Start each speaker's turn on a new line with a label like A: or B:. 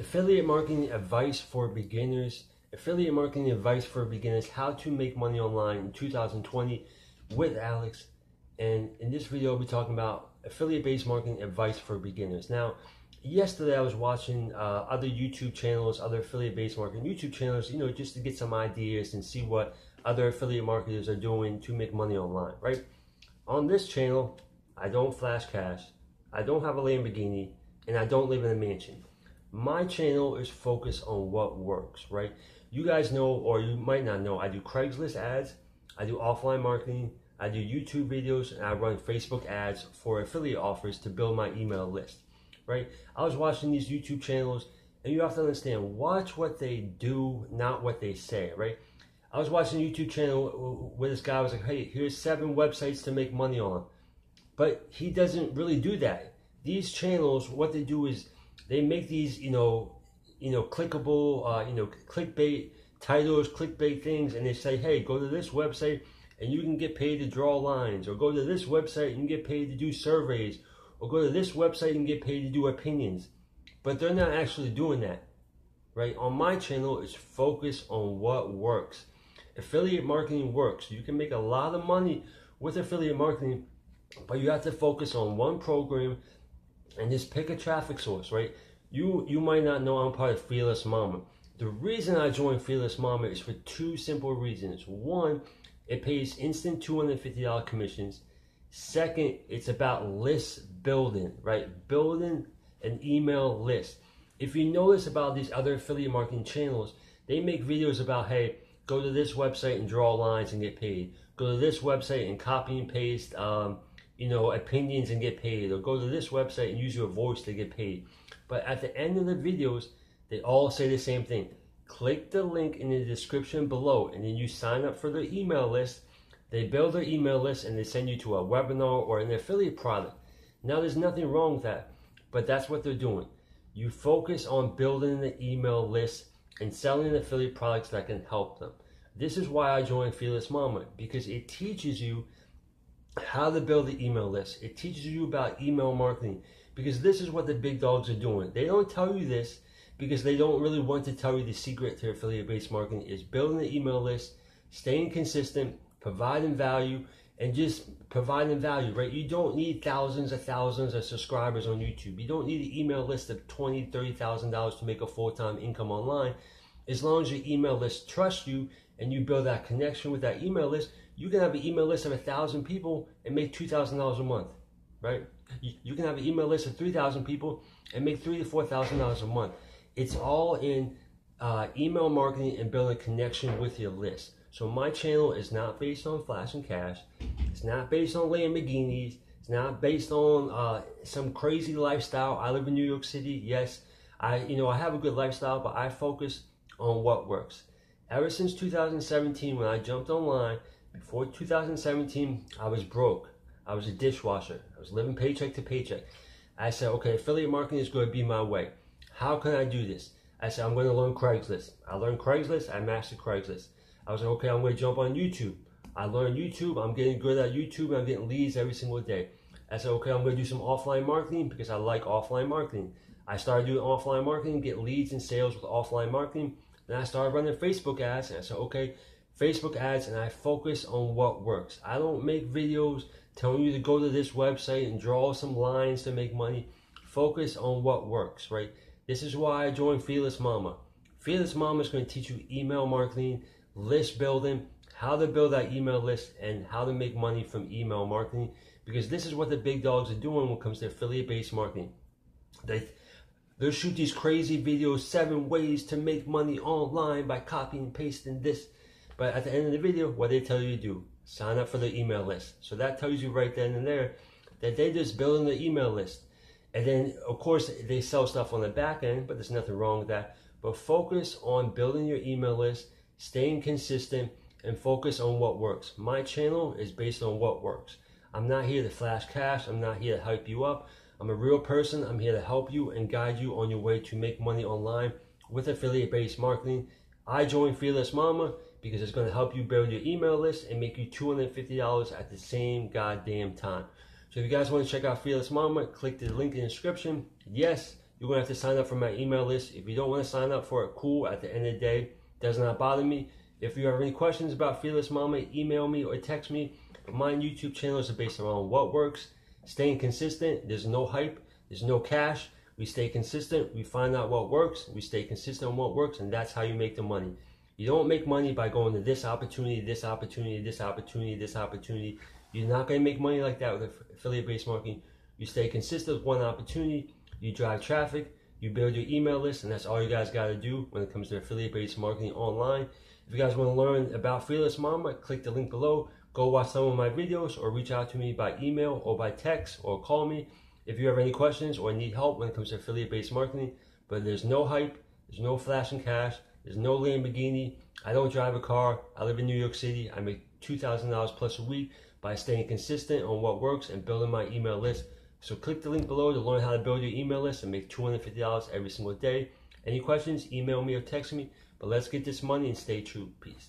A: affiliate marketing advice for beginners. Affiliate marketing advice for beginners, how to make money online in 2020 with Alex. And in this video, I'll be talking about affiliate based marketing advice for beginners. Now, yesterday I was watching uh, other YouTube channels, other affiliate based marketing YouTube channels, you know, just to get some ideas and see what other affiliate marketers are doing to make money online, right? On this channel, I don't flash cash, I don't have a Lamborghini, and I don't live in a mansion. My channel is focused on what works, right? You guys know, or you might not know, I do Craigslist ads, I do offline marketing, I do YouTube videos, and I run Facebook ads for affiliate offers to build my email list, right? I was watching these YouTube channels, and you have to understand, watch what they do, not what they say, right? I was watching a YouTube channel where this guy was like, hey, here's seven websites to make money on. But he doesn't really do that. These channels, what they do is they make these, you know, you know, clickable, uh, you know, clickbait titles, clickbait things, and they say, hey, go to this website and you can get paid to draw lines, or go to this website and get paid to do surveys, or go to this website and get paid to do opinions. But they're not actually doing that, right? On my channel, it's focused on what works affiliate marketing works. You can make a lot of money with affiliate marketing, but you have to focus on one program and just pick a traffic source, right? You you might not know I'm part of Fearless Mama. The reason I joined Fearless Mama is for two simple reasons. One, it pays instant $250 commissions. Second, it's about list building, right? Building an email list. If you notice about these other affiliate marketing channels, they make videos about, hey, go to this website and draw lines and get paid. Go to this website and copy and paste, um, you know, opinions and get paid. Or go to this website and use your voice to get paid. But at the end of the videos, they all say the same thing. Click the link in the description below and then you sign up for their email list. They build their email list and they send you to a webinar or an affiliate product. Now, there's nothing wrong with that, but that's what they're doing. You focus on building the email list and selling affiliate products that can help them. This is why I joined Fearless Mama because it teaches you how to build the email list. It teaches you about email marketing because this is what the big dogs are doing. They don't tell you this because they don't really want to tell you the secret to affiliate based marketing is building the email list, staying consistent, providing value, and just providing value, right? You don't need thousands of thousands of subscribers on YouTube. You don't need an email list of twenty, thirty thousand dollars to make a full-time income online. As long as your email list trusts you and you build that connection with that email list, you can have an email list of a thousand people and make two thousand dollars a month, right? You, you can have an email list of three thousand people and make three to four thousand dollars a month. It's all in uh, email marketing and building a connection with your list. So my channel is not based on flash and cash. It's not based on Lamborghinis. It's not based on uh, some crazy lifestyle. I live in New York City. Yes, I you know I have a good lifestyle, but I focus on what works. Ever since 2017, when I jumped online, before 2017, I was broke. I was a dishwasher. I was living paycheck to paycheck. I said, okay, affiliate marketing is going to be my way. How can I do this? I said, I'm going to learn Craigslist. I learned Craigslist. I mastered Craigslist. I was like, okay, I'm going to jump on YouTube. I learned YouTube. I'm getting good at YouTube. I'm getting leads every single day. I said, okay, I'm going to do some offline marketing because I like offline marketing. I started doing offline marketing, get leads and sales with offline marketing. Then I started running Facebook ads, and I said, okay, Facebook ads, and I focus on what works. I don't make videos telling you to go to this website and draw some lines to make money. Focus on what works, right? This is why I joined Fearless Mama. Fearless Mama is going to teach you email marketing, list building, how to build that email list, and how to make money from email marketing. Because this is what the big dogs are doing when it comes to affiliate based marketing. They They'll shoot these crazy videos, seven ways to make money online by copying and pasting this. But at the end of the video, what they tell you to do, sign up for the email list. So that tells you right then and there that they're just building the email list. And then, of course, they sell stuff on the back end, but there's nothing wrong with that. But focus on building your email list, staying consistent, and focus on what works. My channel is based on what works. I'm not here to flash cash. I'm not here to hype you up. I'm a real person. I'm here to help you and guide you on your way to make money online with affiliate based marketing. I joined Fearless Mama because it's going to help you build your email list and make you $250 at the same goddamn time. So if you guys want to check out Fearless Mama, click the link in the description. Yes, you're gonna have to sign up for my email list. If you don't want to sign up for it, cool. At the end of the day, does not bother me. If you have any questions about Fearless Mama, email me or text me. My YouTube channel is based around what works, staying consistent. There's no hype, there's no cash. We stay consistent, we find out what works, we stay consistent on what works, and that's how you make the money. You don't make money by going to this opportunity, this opportunity, this opportunity, this opportunity. You're not going to make money like that with affiliate based marketing. You stay consistent with one opportunity, you drive traffic, you build your email list, and that's all you guys got to do when it comes to affiliate based marketing online. If you guys want to learn about Fearless Mama, click the link below. Go watch some of my videos or reach out to me by email or by text or call me. If you have any questions or need help when it comes to affiliate based marketing, but there's no hype, there's no flashing cash, there's no Lamborghini. I don't drive a car. I live in New York City. I make $2,000 plus a week by staying consistent on what works and building my email list. So click the link below to learn how to build your email list and make $250 every single day. Any questions, email me or text me. But let's get this money and stay true. Peace.